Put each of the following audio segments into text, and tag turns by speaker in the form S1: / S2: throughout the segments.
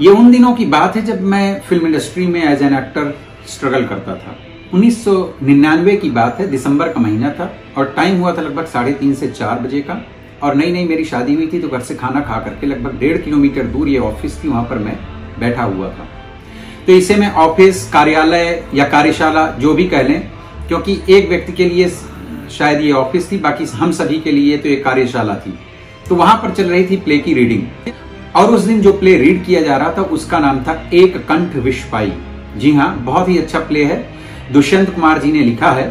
S1: ये उन दिनों की बात है जब मैं फ़िल्म इंडस्ट्री में एज एन एक्टर स्ट्रगल करता था। 1999 की बात है, दिसंबर का महीना था और टाइम हुआ था लगभग साढ़े तीन से चार बजे का और नई नई मेरी शादी हुई थी तो घर से खाना खा करके लगभग डेढ़ किलोमीटर दूर ये ऑफ़िस थी, वहाँ पर मैं बैठा हुआ था। तो इसे मैं ऑफ़िस कार्यालय या कार्यशाला जो भी कह लें, क्योंकि एक व्यक्ति के लिए शायद ये ऑफ़िस थी, बाकी हम सभी के लिए तो ये कार्यशाला थी। तो वहाँ पर चल रही थी प्ले की रीडिंग और उस दिन जो प्ले रीड किया जा रहा था, उसका नाम था एक कंठ विश्वपाई जी हाँ बहुत ही अच्छा प्ले है। दुष्यंत कुमार जी ने लिखा है।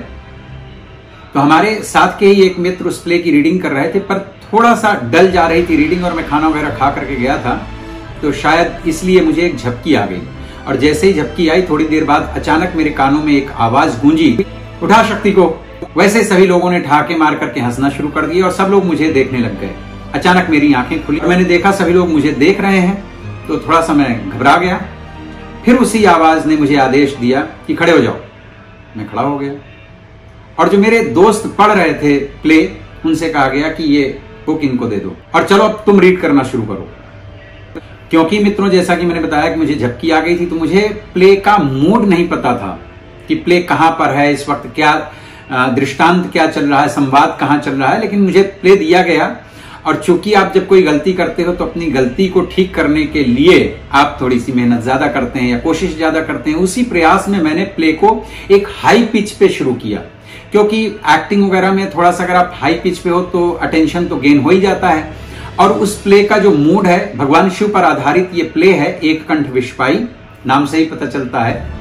S1: तो हमारे साथ के ही एक मित्र उस प्ले की रीडिंग कर रहे थे, पर थोड़ा सा डल जा रही थी रीडिंग और मैं खाना वगैरह खा करके गया था तो शायद इसलिए मुझे एक झपकी आ गई। और जैसे ही झपकी आई, थोड़ी देर बाद अचानक मेरे कानों में एक आवाज़ गूंजी। उठा शक्ति को। वैसे सभी लोगों ने ठाके मार करके हंसना शुरू कर दिया और सब लोग मुझे देखने लग गए। अचानक मेरी आँखें खुली। मैंने देखा सभी लोग मुझे देख रहे हैं तो थोड़ा सा मैं घबरा गया। फिर उसी आवाज़ ने मुझे आदेश दिया कि खड़े हो जाओ। मैं खड़ा हो गया। और जो मेरे दोस्त पढ़ रहे थे प्ले उनसे कहा गया कि ये बुक इनको दे दो। और चलो, अब तुम रीड करना शुरू करो। क्योंकि मित्रों, जैसा कि मैंने बताया कि मुझे झपकी आ गई थी तो मुझे प्ले का मूड नहीं पता था कि प्ले कहाँ पर है, इस वक्त क्या दृष्टांत क्या चल रहा है, संवाद कहाँ चल रहा है, लेकिन मुझे प्ले दिया गया और चूँकि आप जब कोई गलती करते हो तो अपनी गलती को ठीक करने के लिए आप थोड़ी सी मेहनत ज़्यादा करते हैं या कोशिश ज़्यादा करते हैं, उसी प्रयास में मैंने प्ले को एक हाई पिच पे शुरू किया। क्योंकि एक्टिंग वगैरह में थोड़ा सा अगर आप हाई पिच पे हो तो अटेंशन तो गेन हो ही जाता है। और उस प्ले का जो मूड है, भगवान शिव पर आधारित ये प्ले है एक कंठ विश्वाई नाम से ही पता चलता है।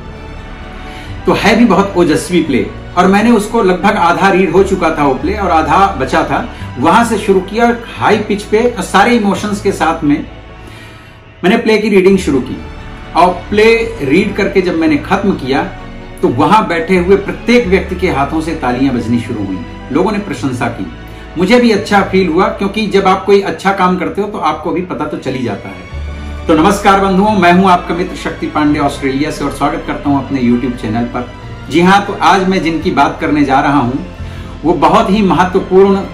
S1: तो है भी बहुत ओजस्वी प्ले और मैंने उसको लगभग आधा रीड हो चुका था वो प्ले और आधा बचा था। वहाँ से शुरू किया हाई पिच पे और सारे इमोशंस के साथ में मैंने प्ले की रीडिंग शुरू की। और प्ले रीड करके जब मैंने खत्म किया तो वहाँ बैठे हुए प्रत्येक व्यक्ति के हाथों से तालियाँ बजनी शुरू हुई। लोगों ने प्रशंसा की। मुझे भी अच्छा फील हुआ, क्योंकि जब आप कोई अच्छा काम करते हो तो आपको भी पता तो चली जाता है। तो नमस्कार बंधुओं, मैं हूँ आपका मित्र शक्ति पांडे ऑस्ट्रेलिया से, और स्वागत करता हूँ अपने यूट्यूब चैनल पर। जी हाँ तो आज मैं जिनकी बात करने जा रहा हूँ, वो बहुत ही महत्वपूर्ण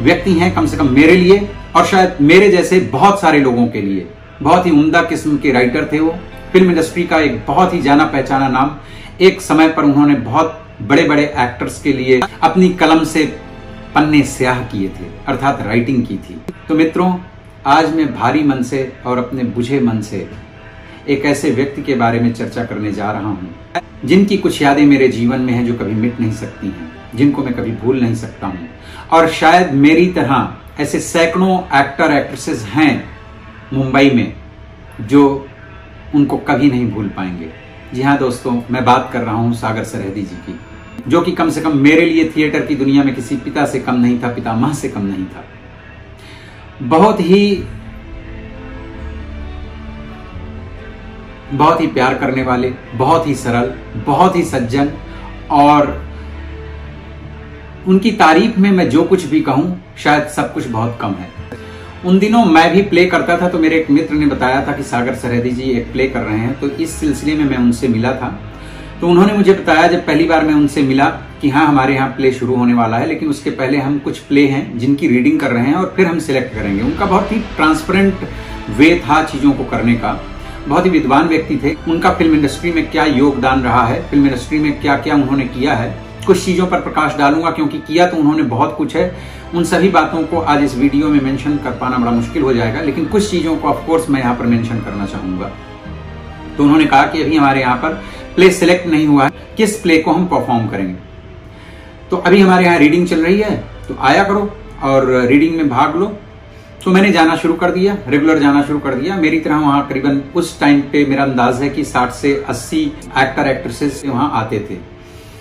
S1: व्यक्ति हैं कम से कम मेरे लिए और शायद मेरे जैसे बहुत सारे लोगों के लिए। बहुत ही उमदा किस्म के राइटर थे वो। फ़िल्म इंडस्ट्री का एक बहुत ही जाना पहचाना नाम। एक समय पर उन्होंने बहुत बड़े बड़े एक्टर्स के लिए अपनी कलम से पन्ने स्याह किए थे, अर्थात राइटिंग की थी। तो मित्रों, आज मैं भारी मन से और अपने बुझे मन से एक ऐसे व्यक्ति के बारे में चर्चा करने जा रहा हूँ, जिनकी कुछ यादें मेरे जीवन में हैं जो कभी मिट नहीं सकती हैं, जिनको मैं कभी भूल नहीं सकता हूँ। और शायद मेरी तरह ऐसे सैकड़ों एक्टर एक्ट्रेसेस हैं मुंबई में जो उनको कभी नहीं भूल पाएँगे। जी हाँ दोस्तों, मैं बात कर रहा हूँ सागर सरहदी जी की, जो कि कम से कम मेरे लिए थिएटर की दुनिया में किसी पिता से कम नहीं था, पिता पितामह से कम नहीं था। बहुत ही बहुत ही प्यार करने वाले, बहुत ही सरल, बहुत ही सज्जन और उनकी तारीफ़ में मैं जो कुछ भी कहूँ, शायद सब कुछ बहुत कम है। उन दिनों मैं भी प्ले करता था तो मेरे एक मित्र ने बताया था कि सागर सरहदी जी एक प्ले कर रहे हैं तो इस सिलसिले में मैं उनसे मिला था। तो उन्होंने मुझे बताया, जब पहली बार मैं उनसे मिला कि हाँ हमारे यहाँ प्ले शुरू होने वाला है, लेकिन उसके पहले हम कुछ प्ले हैं जिनकी रीडिंग कर रहे हैं और फिर हम सिलेक्ट करेंगे। उनका बहुत ही ट्रांसपेरेंट वे था चीज़ों को करने का। बहुत ही विद्वान व्यक्ति थे। उनका फ़िल्म इंडस्ट्री में क्या योगदान रहा है? फ़िल्म इंडस्ट्री में क्या क्या उन्होंने किया है? कुछ चीज़ों पर प्रकाश डालूँगा, क्योंकि किया तो उन्होंने बहुत कुछ है। उन सभी बातों को आज इस वीडियो में मेंशन कर पाना बड़ा मुश्किल हो जाएगा, लेकिन कुछ चीज़ों को ऑफकोर्स मैं यहाँ पर मेंशन करना चाहूँगा। तो उन्होंने कहा कि अभी हमारे यहाँ पर प्ले सिलेक्ट नहीं हुआ है, किस प्ले को हम परफॉर्म करेंगे। तो अभी हमारे यहाँ रीडिंग चल रही है तो आया करो और रीडिंग में भाग लो। तो मैंने जाना शुरू कर दिया रेगुलर जाना शुरू कर दिया। मेरी तरह वहाँ करीबन उस टाइम पे मेरा अंदाज है कि 60 से 80 एक्टर एक्ट्रेसेस वहाँ आते थे।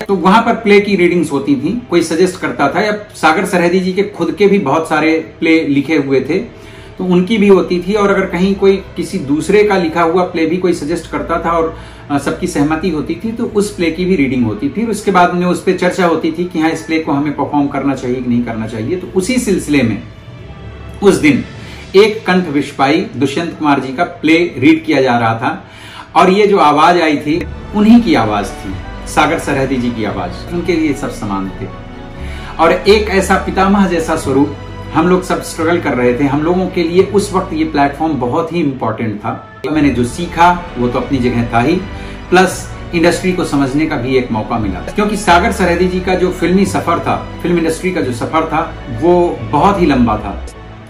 S1: तो वहाँ पर प्ले की रीडिंग्स होती थी। कोई सजेस्ट करता था, या सागर सरहदी जी के खुद के भी बहुत सारे प्ले लिखे हुए थे तो उनकी भी होती थी। और अगर कहीं कोई किसी दूसरे का लिखा हुआ प्ले भी कोई सजेस्ट करता था और सबकी सहमति होती थी तो उस प्ले की भी रीडिंग होती थी। उसके बाद में उस पर चर्चा होती थी कि हाँ इस प्ले को हमें परफॉर्म करना चाहिए कि नहीं करना चाहिए। तो उसी सिलसिले में उस दिन एक कंठ विश्वाई दुष्यंत कुमार जी का प्ले रीड किया जा रहा था। और ये जो आवाज़ आई थी, उन्हीं की आवाज़ थी। सागर सरहदी जी की आवाज़। उनके लिए सब समान थे। और एक ऐसा पितामह जैसा स्वरूप हम लोग सब स्ट्रगल कर रहे थे। हम लोगों के लिए उस वक्त ये प्लेटफॉर्म बहुत ही इंपॉर्टेंट था। मैंने जो सीखा, वो तो अपनी जगह था ही। प्लस इंडस्ट्री को समझने का भी एक मौका मिला। क्योंकि सागर सरहदी जी का जो फिल्मी सफ़र था फ़िल्म इंडस्ट्री का जो सफ़र था, वो बहुत ही लंबा था।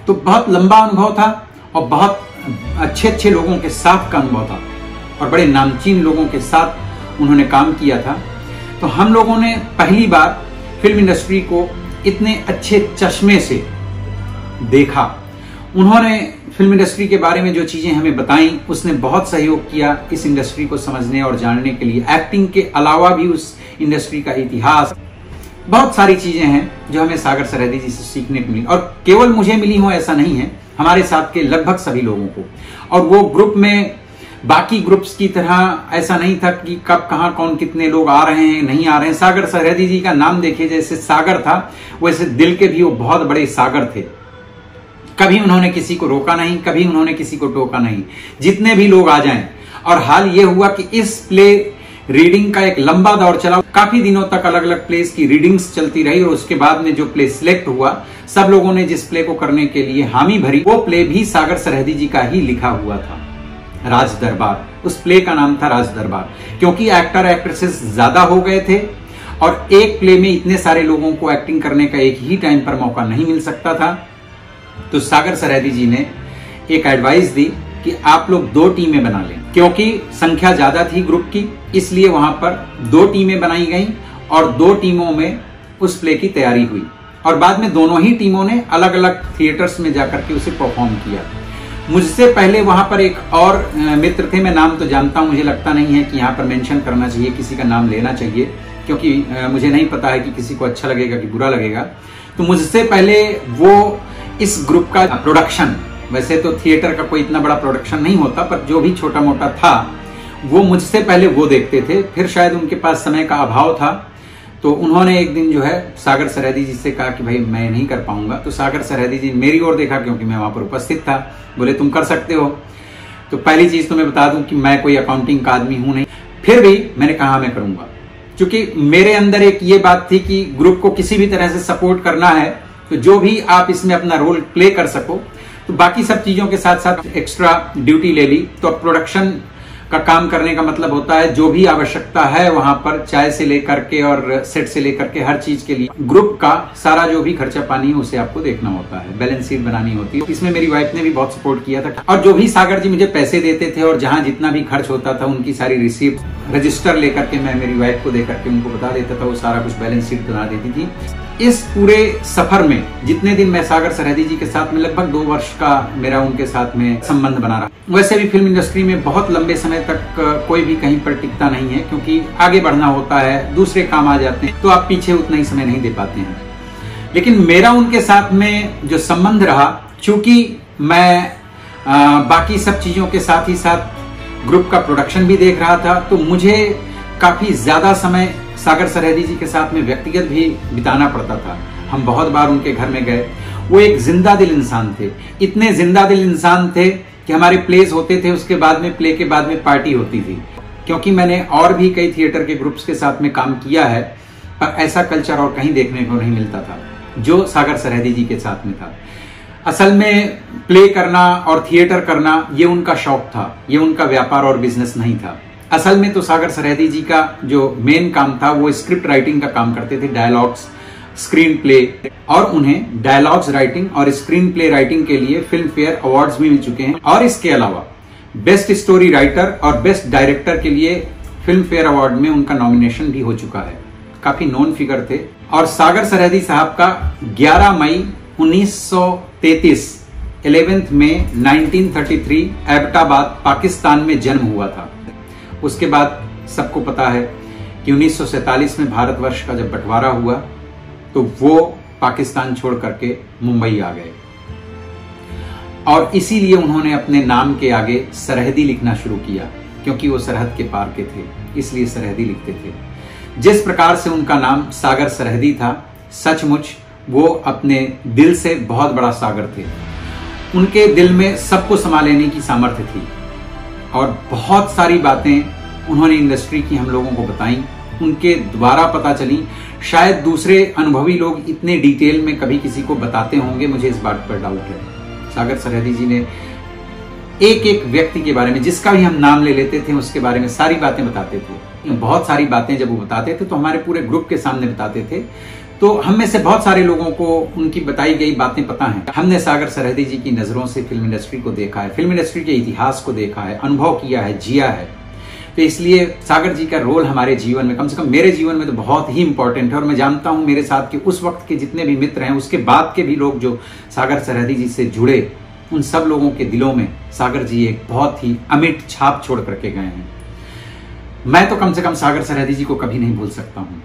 S1: तो बहुत लंबा अनुभव था और बहुत अच्छे अच्छे लोगों के साथ का अनुभव था। और बड़े नामचीन लोगों के साथ उन्होंने काम किया था। तो हम लोगों ने पहली बार फ़िल्म इंडस्ट्री को इतने अच्छे चश्मे से देखा। उन्होंने फ़िल्म इंडस्ट्री के बारे में जो चीज़ें हमें बताई, उसने बहुत सहयोग किया इस इंडस्ट्री को समझने और जानने के लिए। एक्टिंग के अलावा भी उस इंडस्ट्री का इतिहास। बहुत सारी चीज़ें हैं जो हमें सागर सरहदी जी से सीखने को मिली। और केवल मुझे मिली हो ऐसा नहीं है, हमारे साथ के लगभग सभी लोगों को। और वो ग्रुप में बाकी ग्रुप्स की तरह ऐसा नहीं था कि कब, कहा, कौन कितने लोग आ रहे हैं, नहीं आ रहे हैं। सागर सरहदी जी का नाम देखिए, जैसे सागर था, वैसे दिल के भी वो बहुत बड़े सागर थे। कभी उन्होंने किसी को रोका नहीं, कभी उन्होंने किसी को टोका नहीं। जितने भी लोग आ जाएँ, और हाल ये हुआ कि इस प्ले रीडिंग का एक लंबा दौर चला। काफ़ी दिनों तक अलग अलग प्लेस की रीडिंग्स चलती रही, और उसके बाद में जो प्ले सिलेक्ट हुआ, सब लोगों ने जिस प्ले को करने के लिए हामी भरी, वो प्ले भी सागर सरहदी जी का ही लिखा हुआ था। राज दरबार उस प्ले का नाम था राज दरबार क्योंकि एक्टर एक्ट्रेसेस ज़्यादा हो गए थे और एक प्ले में इतने सारे लोगों को एक्टिंग करने का एक ही टाइम पर मौका नहीं मिल सकता था तो सागर सरहदी जी ने एक एडवाइस दी कि आप लोग दो टीमें बना लें। क्योंकि संख्या ज़्यादा थी ग्रुप की, इसलिए वहाँ पर दो टीमें बनाई गई और दो टीमों में उस प्ले की तैयारी हुई। और बाद में दोनों ही टीमों ने अलग अलग थिएटर्स में जाकर के उसे परफॉर्म किया। मुझसे पहले वहाँ पर एक और मित्र थे, मैं नाम तो जानता हूँ, मुझे लगता नहीं है कि यहाँ पर मेंशन करना चाहिए, किसी का नाम लेना चाहिए, क्योंकि मुझे नहीं पता है कि किसी को अच्छा लगेगा कि बुरा लगेगा। तो मुझसे पहले वो इस ग्रुप का प्रोडक्शन, वैसे तो थिएटर का कोई इतना बड़ा प्रोडक्शन नहीं होता, पर जो भी छोटा मोटा था, वो मुझसे पहले वो देखते थे। फिर शायद उनके पास समय का अभाव था तो उन्होंने एक दिन जो है सागर सरहदी जी से कहा कि भाई मैं नहीं कर पाऊँगा। तो सागर सरहदी जी मेरी ओर देखा क्योंकि मैं वहाँ पर उपस्थित था। बोले, तुम कर सकते हो। तो पहली चीज़ तो मैं बता दूँ कि मैं कोई अकाउंटिंग का आदमी हूँ नहीं। फिर भी मैंने कहा, मैं करूँगा। क्योंकि मेरे अंदर एक ये बात थी कि ग्रुप को किसी भी तरह से सपोर्ट करना है तो जो भी आप इसमें अपना रोल प्ले कर सको। तो बाकी सब चीज़ों के साथ साथ एक्स्ट्रा ड्यूटी ले ली। तो प्रोडक्शन का काम करने का मतलब होता है जो भी आवश्यकता है वहाँ पर चाय से लेकर के और सेट से लेकर के हर चीज़ के लिए ग्रुप का सारा जो भी खर्चा पानी है, उसे आपको देखना होता है बैलेंस शीट बनानी होती है। इसमें मेरी वाइफ ने भी बहुत सपोर्ट किया था। और जो भी सागर जी मुझे पैसे देते थे और जहाँ जितना भी खर्च होता था, उनकी सारी रिसीप्ट रजिस्टर लेकर के मैं मेरी वाइफ को देकर के उनको बता देता था, वो सारा कुछ बैलेंस शीट बना देती थी। इस पूरे सफ़र में जितने दिन मैं सागर सरहदी जी के साथ में लगभग दो वर्ष का मेरा उनके साथ में संबंध बना रहा। वैसे भी फ़िल्म इंडस्ट्री में बहुत लंबे समय तक कोई भी कहीं पर टिकता नहीं है क्योंकि आगे बढ़ना होता है दूसरे काम आ जाते हैं तो आप पीछे उतना ही समय नहीं दे पाते हैं। लेकिन मेरा उनके साथ में जो संबंध रहा चूँकि मैं आ, बाकी सब चीज़ों के साथ ही साथ ग्रुप का प्रोडक्शन भी देख रहा था तो मुझे काफ़ी ज़्यादा समय सागर सरहदी जी के साथ में व्यक्तिगत भी बिताना पड़ता था। हम बहुत बार उनके घर में गए। वो एक ज़िंदा दिल इंसान थे। इतने ज़िंदा दिल इंसान थे कि हमारे प्लेस होते थे, उसके बाद में प्ले के बाद में पार्टी होती थी। क्योंकि मैंने और भी कई थिएटर के ग्रुप्स के साथ में काम किया है, पर ऐसा कल्चर और कहीं देखने को नहीं मिलता था, जो सागर सरहदी जी के साथ में था। असल में प्ले करना और थिएटर करना, ये उनका शौक था। ये उनका व्यापार और बिज़नेस नहीं था। असल में तो सागर सरहदी जी का जो मेन काम था, वो स्क्रिप्ट राइटिंग का काम करते थे डायलॉग्स स्क्रीन प्ले और उन्हें डायलॉग्स राइटिंग और स्क्रीन प्ले राइटिंग के लिए फ़िल्म फेयर अवार्ड भी मिल चुके हैं। और इसके अलावा बेस्ट स्टोरी राइटर और बेस्ट डायरेक्टर के लिए फ़िल्म फेयर अवार्ड में उनका नॉमिनेशन भी हो चुका है। काफ़ी नॉन फिगर थे। और सागर सरहदी साहब का 11 मई 1933 11th में 1933 एबटाबाद पाकिस्तान में जन्म हुआ था। उसके बाद सबको पता है कि उन्नीस में भारतवर्ष का जब बंटवारा हुआ तो वो पाकिस्तान छोड़ करके मुंबई आ गए। और इसीलिए उन्होंने अपने नाम के आगे सरहदी लिखना शुरू किया, क्योंकि वो सरहद के पार के थे, इसलिए सरहदी लिखते थे। जिस प्रकार से उनका नाम सागर सरहदी था, सचमुच वो अपने दिल से बहुत बड़ा सागर थे। उनके दिल में सबको समा लेने की सामर्थ्य थी। और बहुत सारी बातें उन्होंने इंडस्ट्री की हम लोगों को बताई, उनके द्वारा पता चली। शायद दूसरे अनुभवी लोग इतने डिटेल में कभी किसी को बताते होंगे, मुझे इस बात पर डाउट है। सागर सरहदी जी ने एक एक व्यक्ति के बारे में, जिसका भी हम नाम ले लेते थे, उसके बारे में सारी बातें बताते थे। बहुत सारी बातें जब वो बताते थे तो हमारे पूरे ग्रुप के सामने बताते थे। तो हम में से बहुत सारे लोगों को उनकी बताई गई बातें पता हैं। हमने सागर सरहदी जी की नज़रों से फ़िल्म इंडस्ट्री को देखा है। फ़िल्म इंडस्ट्री के इतिहास को देखा है, अनुभव किया है, जिया है। तो इसलिए सागर जी का रोल हमारे जीवन में कम से कम मेरे जीवन में तो बहुत ही इंपॉर्टेंट है और मैं जानता हूँ मेरे साथ के उस वक्त के जितने भी मित्र हैं, उसके बाद के भी लोग जो सागर सरहदी जी से जुड़े, उन सब लोगों के दिलों में सागर जी एक बहुत ही अमिट छाप छोड़ करके गए हैं। मैं तो कम से कम सागर सरहदी जी को कभी नहीं भूल सकता हूँ।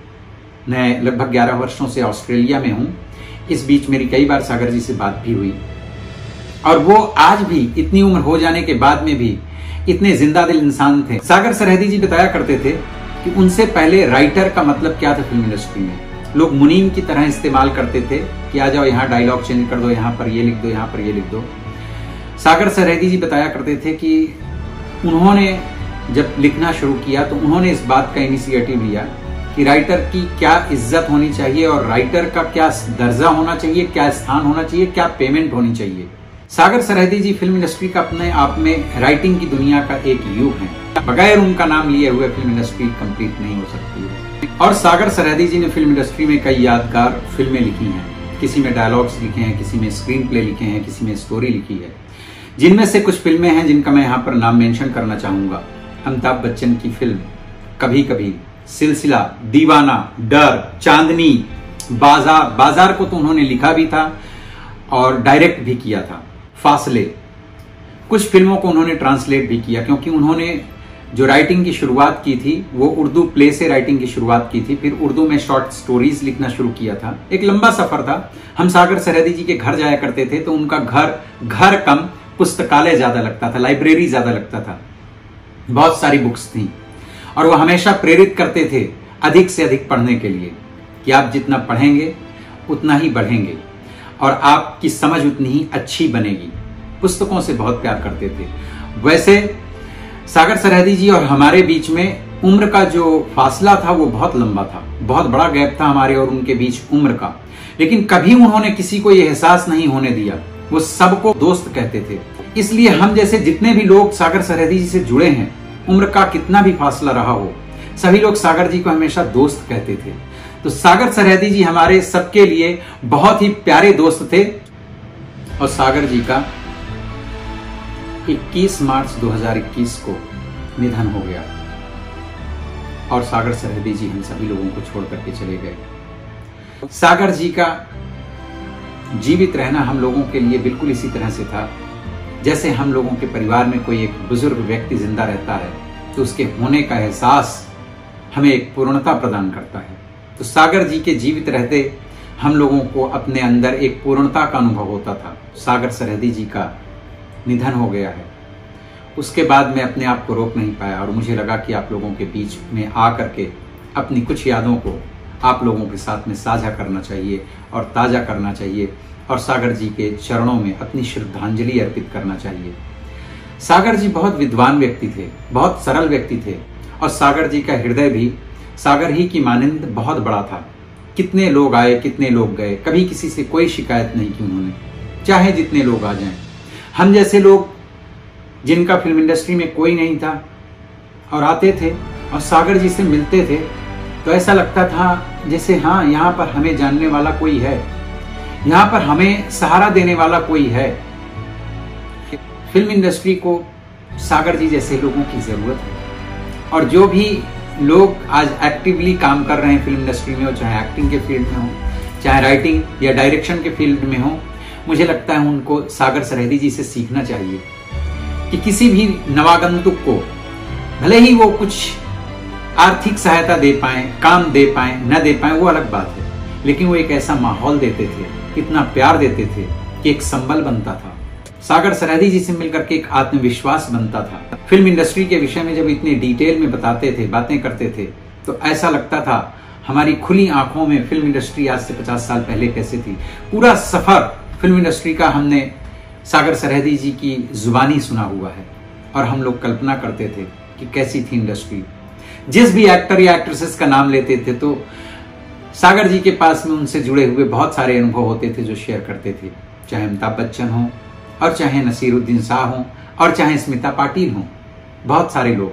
S1: मैं लगभग 11 वर्षों से ऑस्ट्रेलिया में हूँ। इस बीच मेरी कई बार सागर जी से बात भी हुई। और वो आज भी इतनी उम्र हो जाने के बाद में भी इतने ज़िंदा दिल इंसान थे। सागर सरहदी जी बताया करते थे कि उनसे पहले राइटर का मतलब क्या था फ़िल्म इंडस्ट्री में? लोग मुनीम की तरह इस्तेमाल करते थे कि आ जाओ यहाँ डायलॉग चेंज कर दो, यहाँ पर ये लिख दो, यहाँ पर ये लिख दो। सागर सरहदी जी बताया करते थे कि उन्होंने जब लिखना शुरू किया तो उन्होंने इस बात का इनिशिएटिव लिया कि राइटर की क्या इज़्ज़त होनी चाहिए और राइटर का क्या दर्जा होना चाहिए, क्या स्थान होना चाहिए, क्या पेमेंट होनी चाहिए। सागर सरहदी जी फ़िल्म इंडस्ट्री का अपने आप में राइटिंग की दुनिया का एक युग है। बगैर उनका नाम लिए हुए फ़िल्म इंडस्ट्री कंप्लीट नहीं हो सकती है। और सागर सरहदी जी ने फ़िल्म इंडस्ट्री में कई यादगार फ़िल्में लिखी हैं। किसी में डायलॉग्स लिखे हैं, किसी में स्क्रीन प्ले लिखे हैं, किसी में स्टोरी लिखी है। जिनमें से कुछ फ़िल्में हैं जिनका मैं यहाँ पर नाम मेंशन करना चाहूँगा। अमिताभ बच्चन की फ़िल्म कभी कभी सिलसिला, दीवाना, डर, चांदनी, बाज़ार बाज़ार को तो उन्होंने लिखा भी था और डायरेक्ट भी किया था, फासले। कुछ फ़िल्मों को उन्होंने ट्रांसलेट भी किया, क्योंकि उन्होंने जो राइटिंग की शुरुआत की थी, वो उर्दू प्ले से राइटिंग की शुरुआत की थी, फिर उर्दू में शॉर्ट स्टोरीज लिखना शुरू किया था। एक लंबा सफ़र था। हम सागर सरहदी जी के घर जाया करते थे तो उनका घर घर कम पुस्तकालय ज़्यादा लगता था लाइब्रेरी ज़्यादा लगता था। बहुत सारी बुक्स थी। और वो हमेशा प्रेरित करते थे अधिक से अधिक पढ़ने के लिए कि आप जितना पढ़ेंगे, उतना ही बढ़ेंगे और आपकी समझ उतनी ही अच्छी बनेगी। पुस्तकों से बहुत प्यार करते थे। वैसे, सागर सरहदी जी और हमारे बीच में उम्र का जो फासला था, वो बहुत लंबा था। बहुत बड़ा गैप था हमारे और उनके बीच उम्र का। लेकिन कभी उन्होंने किसी को ये एहसास नहीं होने दिया। वो सबको दोस्त कहते थे। इसलिए हम जैसे जितने भी लोग सागर सरहदी जी से जुड़े हैं उम्र का कितना भी फासला रहा हो, सभी लोग सागर जी को हमेशा दोस्त कहते थे। तो सागर सरहदी जी हमारे सबके लिए बहुत ही प्यारे दोस्त थे और सागर जी का 21 मार्च 2021 को निधन हो गया और सागर सरहदी जी हम सभी लोगों को छोड़ करके चले गए। सागर जी का जीवित रहना हम लोगों के लिए बिल्कुल इसी तरह से था। जैसे हम लोगों के परिवार में कोई एक बुज़ुर्ग व्यक्ति ज़िंदा रहता है तो उसके होने का एहसास हमें एक पूर्णता प्रदान करता है। तो सागर जी के जीवित रहते हम लोगों को अपने अंदर एक पूर्णता का अनुभव होता था। सागर सरहदी जी का निधन हो गया है। उसके बाद मैं अपने आप को रोक नहीं पाया और मुझे लगा कि आप लोगों के बीच में आ करके अपनी कुछ यादों को आप लोगों के साथ में साझा करना चाहिए और ताज़ा करना चाहिए। और सागर जी के चरणों में अपनी श्रद्धांजलि अर्पित करना चाहिए। सागर जी बहुत विद्वान व्यक्ति थे, बहुत सरल व्यक्ति थे और सागर जी का हृदय भी सागर ही की मानंद बहुत बड़ा था। कितने लोग आए, कितने लोग गए, कभी किसी से कोई शिकायत नहीं की उन्होंने। चाहे जितने लोग आ जाएँ। हम जैसे लोग, जिनका फ़िल्म इंडस्ट्री में कोई नहीं था और आते थे और सागर जी से मिलते थे तो ऐसा लगता था जैसे हाँ यहाँ पर हमें जानने वाला कोई है। यहाँ पर हमें सहारा देने वाला कोई है। फ़िल्म इंडस्ट्री को सागर जी जैसे लोगों की ज़रूरत है। और जो भी लोग आज एक्टिवली काम कर रहे हैं फ़िल्म इंडस्ट्री में हो चाहे एक्टिंग के फ़ील्ड में हो, चाहे राइटिंग या डायरेक्शन के फ़ील्ड में हो, मुझे लगता है उनको सागर सरहदी जी से सीखना चाहिए कि किसी भी नवागंतुक को भले ही वो कुछ आर्थिक सहायता दे पाए, काम दे पाए, न दे पाए, वो अलग बात है। लेकिन वो एक ऐसा माहौल देते थे। इतना प्यार देते थे कि एक संबल बनता था। सागर सरहदी जी से मिलकर के एक आत्मविश्वास बनता था। फ़िल्म इंडस्ट्री के विषय में जब इतने डिटेल में बताते थे, बातें करते थे तो ऐसा लगता था, हमारी खुली आँखों में फ़िल्म इंडस्ट्री आज से पचास साल पहले कैसे थी। पूरा सफ़र फ़िल्म इंडस्ट्री का हमने सागर सरहदी जी की जुबानी सुना हुआ है और हम लोग कल्पना करते थे कि कैसी थी इंडस्ट्री। जिस भी एक्टर या एक्ट्रेसेस का नाम लेते थे तो सागर जी के पास में उनसे जुड़े हुए बहुत सारे अनुभव होते थे जो शेयर करते थे। चाहे अमिताभ बच्चन हो, और चाहे नसीरुद्दीन शाह हो, और चाहे स्मिता पाटिल हो, बहुत सारे लोग,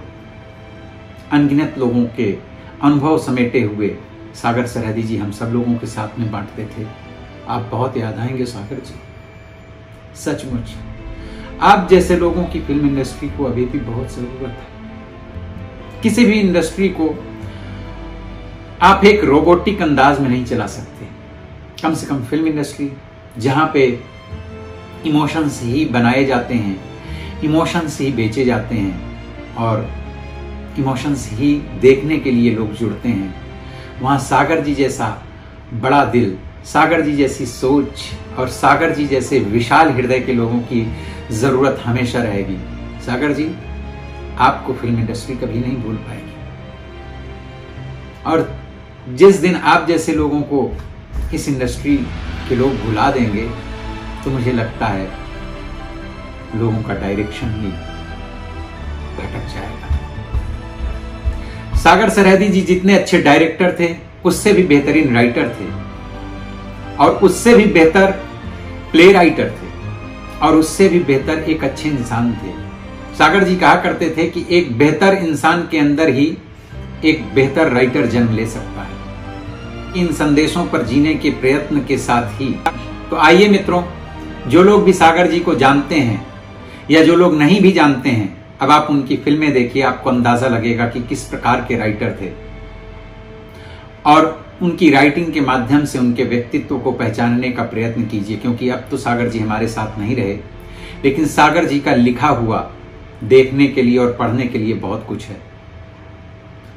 S1: अनगिनत लोगों के अनुभव समेटे हुए सागर सरहदी जी हम सब लोगों के साथ में बांटते थे। आप बहुत याद आएँगे सागर जी। सचमुच, आप जैसे लोगों की फ़िल्म इंडस्ट्री को अभी भी बहुत ज़रूरत है। किसी भी इंडस्ट्री को आप एक रोबोटिक अंदाज में नहीं चला सकते। कम से कम फ़िल्म इंडस्ट्री, जहाँ पे इमोशंस ही बनाए जाते हैं, इमोशंस ही बेचे जाते हैं, और इमोशंस ही देखने के लिए लोग जुड़ते हैं। वहाँ सागर जी जैसा बड़ा दिल, सागर जी जैसी सोच और सागर जी जैसे विशाल हृदय के लोगों की ज़रूरत हमेशा रहेगी। सागर जी, आपको फ़िल्म इंडस्ट्री कभी नहीं भूल पाएगी। और जिस दिन आप जैसे लोगों को इस इंडस्ट्री के लोग भुला देंगे तो मुझे लगता है लोगों का डायरेक्शन ही भटक जाएगा। सागर सरहदी जी जितने अच्छे डायरेक्टर थे, उससे भी बेहतरीन राइटर थे और उससे भी बेहतर प्ले राइटर थे और उससे भी बेहतर एक अच्छे इंसान थे। सागर जी कहा करते थे कि एक बेहतर इंसान के अंदर ही एक बेहतर राइटर जन्म ले सकता है। इन संदेशों पर जीने के प्रयत्न के साथ ही। तो आइए मित्रों, जो लोग भी सागर जी को जानते हैं, या जो लोग नहीं भी जानते हैं, अब आप उनकी फ़िल्में देखिए, आपको अंदाज़ा लगेगा कि किस प्रकार के राइटर थे। और उनकी राइटिंग के माध्यम से उनके व्यक्तित्व को पहचानने का प्रयत्न कीजिए, क्योंकि अब तो सागर जी हमारे साथ नहीं रहे। लेकिन सागर जी का लिखा हुआ देखने के लिए और पढ़ने के लिए बहुत कुछ है।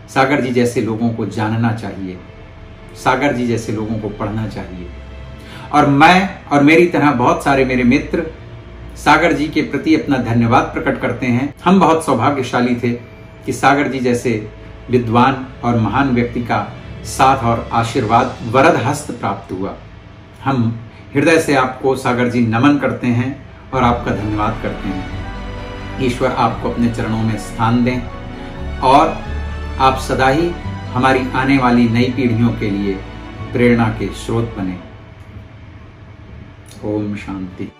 S1: सागर जी जैसे लोगों को जानना चाहिए। सागर जी जैसे लोगों को पढ़ना चाहिए। और मैं और मेरी तरह बहुत सारे मेरे मित्र सागर जी के प्रति अपना धन्यवाद प्रकट करते हैं। हम बहुत सौभाग्यशाली थे कि सागर जी जैसे विद्वान और महान व्यक्ति का साथ और आशीर्वाद वरद हस्त प्राप्त हुआ। हम हृदय से आपको सागर जी नमन करते हैं और आपका धन्यवाद करते हैं। ईश्वर आपको अपने चरणों में स्थान दें और आप सदा ही हमारी आने वाली नई पीढ़ियों के लिए प्रेरणा के स्रोत बने। ओम शांति।